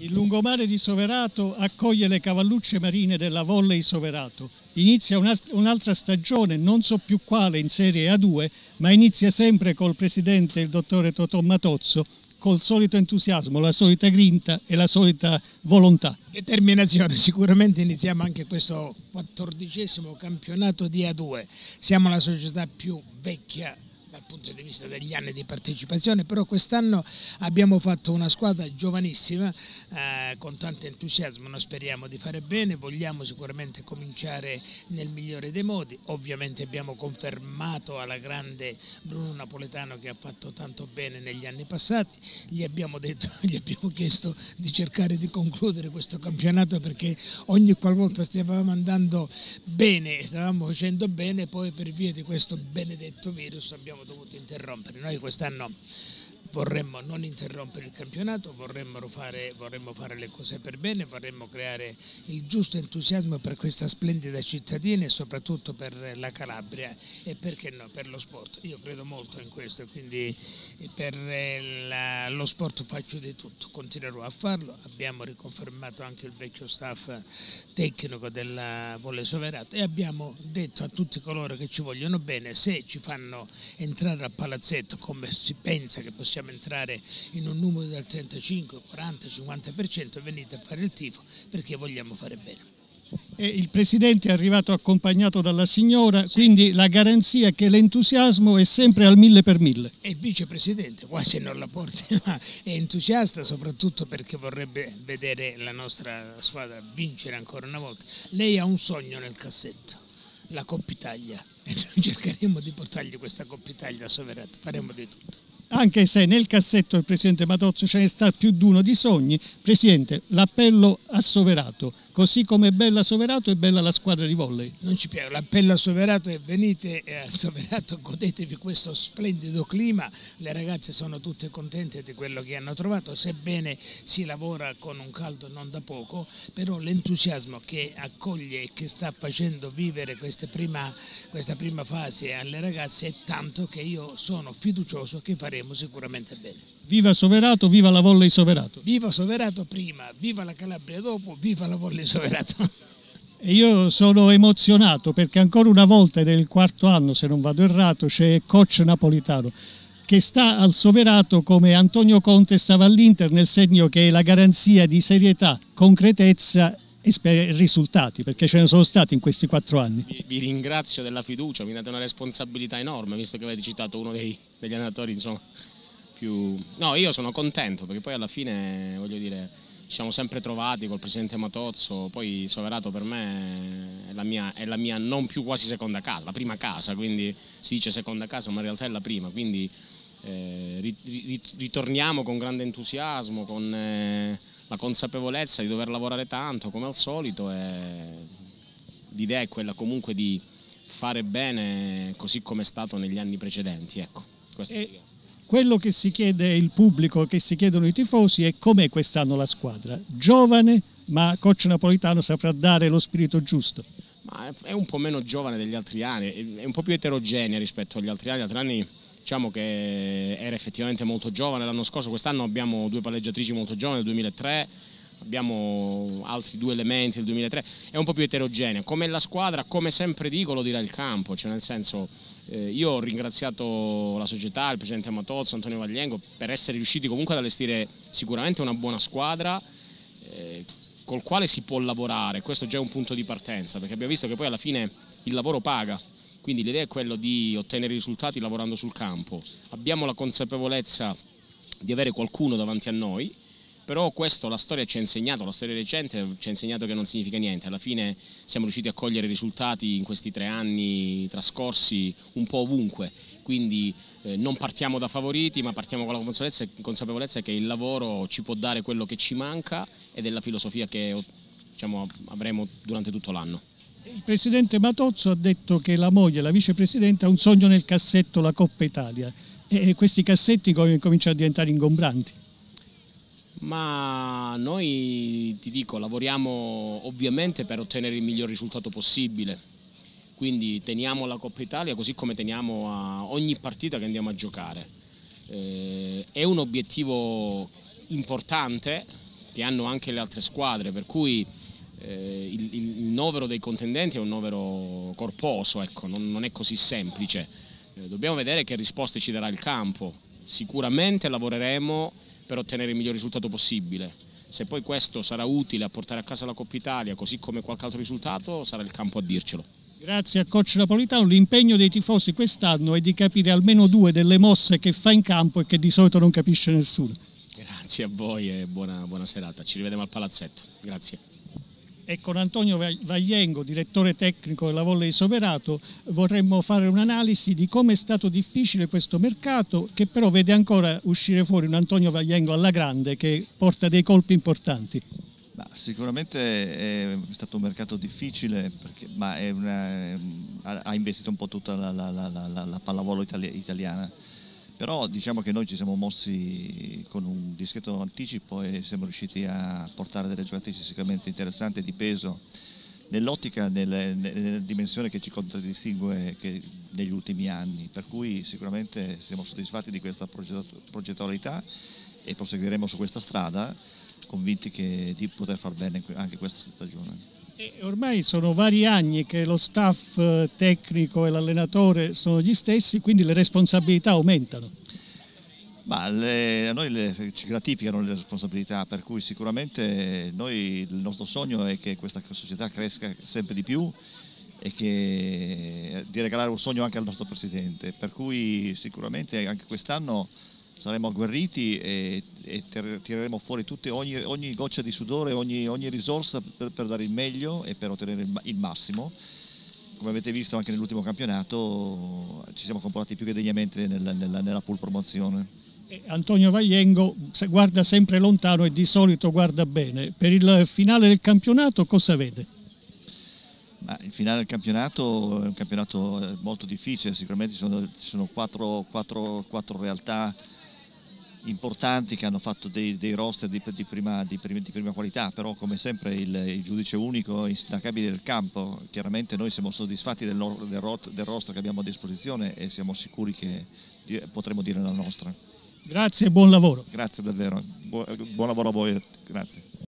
Il lungomare di Soverato accoglie le cavallucce marine della Volley Soverato. Inizia un'altra stagione, non so più quale, in Serie A2, ma inizia sempre col presidente, il dottore Totò Matozzo, col solito entusiasmo, la solita grinta e la solita volontà. Determinazione, sicuramente iniziamo anche questo quattordicesimo campionato di A2. Siamo la società più vecchia punto di vista degli anni di partecipazione, però quest'anno abbiamo fatto una squadra giovanissima eh, con tanto entusiasmo, noi speriamo di fare bene, vogliamo sicuramente cominciare nel migliore dei modi, ovviamente abbiamo confermato alla grande Bruno Napoletano che ha fatto tanto bene negli anni passati, gli abbiamo, detto, gli abbiamo chiesto di cercare di concludere questo campionato perché ogni qualvolta stavamo andando bene, stavamo facendo bene, poi per via di questo benedetto virus abbiamo abbiamo dovuto interrompere. Noi quest'anno vorremmo non interrompere il campionato, vorremmo fare, vorremmo fare, le cose per bene, vorremmo creare il giusto entusiasmo per questa splendida cittadina e soprattutto per la Calabria e perché no, per lo sport. Io credo molto in questo, quindi per la, lo sport faccio di tutto, continuerò a farlo. Abbiamo riconfermato anche il vecchio staff tecnico della Volle Soverato e abbiamo detto a tutti coloro che ci vogliono bene, se ci fanno entrare al palazzetto come si pensa che possiamo possiamo entrare in un numero del 35, 40, 50%, venite a fare il tifo perché vogliamo fare bene. E il Presidente è arrivato accompagnato dalla signora, sì. quindi la garanzia che l'entusiasmo è sempre al mille per mille. E il Vicepresidente, quasi non la porti, ma è entusiasta soprattutto perché vorrebbe vedere la nostra squadra vincere ancora una volta. Lei ha un sogno nel cassetto, la Coppa Italia, e noi cercheremo di portargli questa Coppa Italia Soverato, faremo di tutto anche se nel cassetto del Presidente Matozzo ce ne sta più di uno di sogni. Presidente, l'appello a Soverato, così come bella Soverato è bella la squadra di volley. Non ci piace, l'appello a Soverato è venite a Soverato, godetevi questo splendido clima, le ragazze sono tutte contente di quello che hanno trovato, sebbene si lavora con un caldo non da poco, però l'entusiasmo che accoglie e che sta facendo vivere questa prima, questa prima fase alle ragazze è tanto che io sono fiducioso che faremo sicuramente bene. Viva Soverato, viva la Volley Soverato. Viva Soverato prima, viva la Calabria dopo, viva la Volley Soverato. E io sono emozionato perché ancora una volta, ed è il quarto anno se non vado errato, c'è coach napolitano che sta al Soverato come Antonio Conte stava all'Inter nel segno che è la garanzia di serietà, concretezza e risultati perché ce ne sono stati in questi quattro anni. Vi, vi ringrazio della fiducia, mi date una responsabilità enorme visto che avete citato uno dei, degli allenatori insomma, più... No, io sono contento perché poi alla fine voglio dire ci siamo sempre trovati col presidente Matozzo, poi Soverato per me è la, mia, è la mia non più quasi seconda casa, la prima casa, quindi si dice seconda casa ma in realtà è la prima, quindi eh, ritorniamo con grande entusiasmo, con... Eh, la consapevolezza di dover lavorare tanto come al solito e l'idea è quella comunque di fare bene così come è stato negli anni precedenti. Ecco, quello che si chiede il pubblico, che si chiedono i tifosi è com'è quest'anno la squadra. Giovane, ma coach Napolitano saprà dare lo spirito giusto. Ma è un po' meno giovane degli altri anni, è un po' più eterogenea rispetto agli altri anni. Gli altri anni diciamo che era effettivamente molto giovane l'anno scorso, quest'anno abbiamo due palleggiatrici molto giovani del 2003, abbiamo altri due elementi del 2003, è un po' più eterogenea, come la squadra, come sempre dico, lo dirà il campo, cioè nel senso eh, io ho ringraziato la società, il presidente Matozzo, Antonio Vagliengo per essere riusciti comunque ad allestire sicuramente una buona squadra eh, col quale si può lavorare, questo già è un punto di partenza, perché abbiamo visto che poi alla fine il lavoro paga, quindi l'idea è quella di ottenere risultati lavorando sul campo. Abbiamo la consapevolezza di avere qualcuno davanti a noi, però questo la storia ci ha insegnato, la storia recente ci ha insegnato che non significa niente, alla fine siamo riusciti a cogliere risultati in questi tre anni trascorsi un po' ovunque, quindi eh, non partiamo da favoriti ma partiamo con la consapevolezza, consapevolezza, che il lavoro ci può dare quello che ci manca ed è la filosofia che diciamo, avremo durante tutto l'anno. Il presidente Matozzo ha detto che la moglie, la vicepresidente, ha un sogno nel cassetto, la Coppa Italia. E questi cassetti cominciano a diventare ingombranti. Ma noi, ti dico, lavoriamo ovviamente per ottenere il miglior risultato possibile. Quindi teniamo la Coppa Italia così come teniamo a ogni partita che andiamo a giocare. Eh, è un obiettivo importante che hanno anche le altre squadre, per cui eh, il, il, novero dei contendenti è un novero corposo, ecco, non, non, è così semplice. Eh, dobbiamo vedere che risposte ci darà il campo. Sicuramente lavoreremo per ottenere il miglior risultato possibile. Se poi questo sarà utile a portare a casa la Coppa Italia, così come qualche altro risultato, sarà il campo a dircelo. Grazie a coach Napolitano, l'impegno dei tifosi quest'anno è di capire almeno due delle mosse che fa in campo e che di solito non capisce nessuno. Grazie a voi e buona, buona serata, ci rivediamo al palazzetto. Grazie e con Antonio Vagliengo, direttore tecnico della Volle di Soverato, vorremmo fare un'analisi di come è stato difficile questo mercato, che però vede ancora uscire fuori un Antonio Vagliengo alla grande che porta dei colpi importanti. Ma sicuramente è stato un mercato difficile, perché, ma una, ha investito un po' tutta la, la, la, la pallavolo italiana però diciamo che noi ci siamo mossi con un discreto anticipo e siamo riusciti a portare delle giocatrici sicuramente interessanti di peso nell'ottica, nella, nella dimensione che ci contraddistingue che negli ultimi anni, per cui sicuramente siamo soddisfatti di questa progettualità e proseguiremo su questa strada convinti che di poter far bene anche questa stagione. Ormai sono vari anni che lo staff eh, tecnico e l'allenatore sono gli stessi, quindi le responsabilità aumentano. Le, a noi le, ci gratificano le responsabilità, per cui sicuramente noi, il nostro sogno è che questa società cresca sempre di più e che, di regalare un sogno anche al nostro Presidente, per cui sicuramente anche quest'anno saremo agguerriti e, e tireremo fuori tutte, ogni, ogni, goccia di sudore, ogni, ogni risorsa per, per, dare il meglio e per ottenere il, il massimo. Come avete visto anche nell'ultimo campionato ci siamo comportati più che degnamente nella, nella, nella pool promozione. Antonio Vagliengo guarda sempre lontano e di solito guarda bene. Per il finale del campionato cosa vede? Ma il finale del campionato è un campionato molto difficile, sicuramente ci sono, ci sono quattro, quattro, quattro realtà importanti che hanno fatto dei, dei roster di, di, prima, di, prima, di, prima, qualità, però come sempre il, il giudice unico è instancabile del campo, chiaramente noi siamo soddisfatti del, del, del roster che abbiamo a disposizione e siamo sicuri che potremo dire la nostra. Grazie e buon lavoro. Grazie davvero, buon lavoro a voi, grazie.